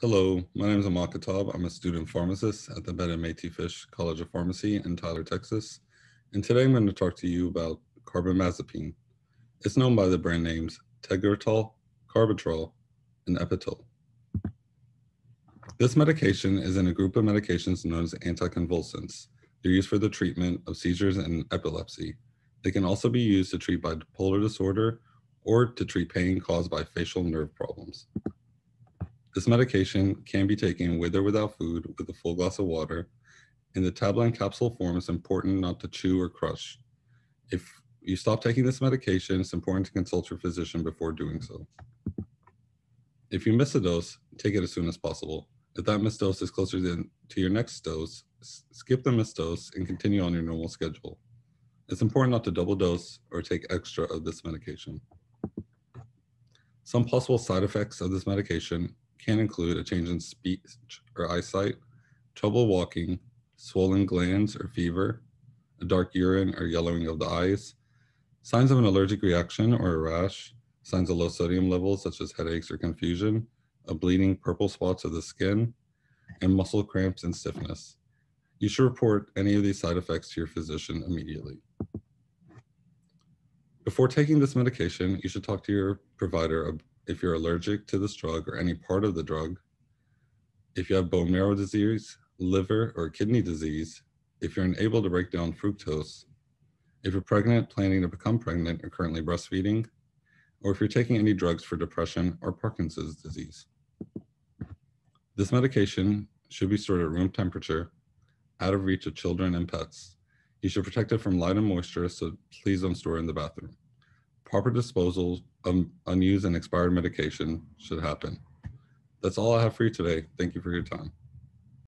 Hello, my name is Ahmad Kutob. I'm a student pharmacist at the Ben and Maytee Fisch College of Pharmacy in Tyler, Texas. And today I'm going to talk to you about carbamazepine. It's known by the brand names Tegretol, Carbatrol, and Epitol. This medication is in a group of medications known as anticonvulsants. They're used for the treatment of seizures and epilepsy. They can also be used to treat bipolar disorder or to treat pain caused by facial nerve problems. This medication can be taken with or without food with a full glass of water. In the tablet and capsule form, it's important not to chew or crush. If you stop taking this medication, it's important to consult your physician before doing so. If you miss a dose, take it as soon as possible. If that missed dose is closer to, to your next dose, skip the missed dose and continue on your normal schedule. It's important not to double dose or take extra of this medication. Some possible side effects of this medication can include a change in speech or eyesight, trouble walking, swollen glands or fever, a dark urine or yellowing of the eyes, signs of an allergic reaction or a rash, signs of low sodium levels such as headaches or confusion, a bleeding purple spots of the skin, and muscle cramps and stiffness. You should report any of these side effects to your physician immediately. Before taking this medication, you should talk to your provider if you're allergic to this drug or any part of the drug, if you have bone marrow disease, liver or kidney disease, if you're unable to break down fructose, if you're pregnant, planning to become pregnant, or currently breastfeeding, or if you're taking any drugs for depression or Parkinson's disease. This medication should be stored at room temperature, out of reach of children and pets. You should protect it from light and moisture, so please don't store it in the bathroom. Proper disposal of unused and expired medication should happen. That's all I have for you today. Thank you for your time.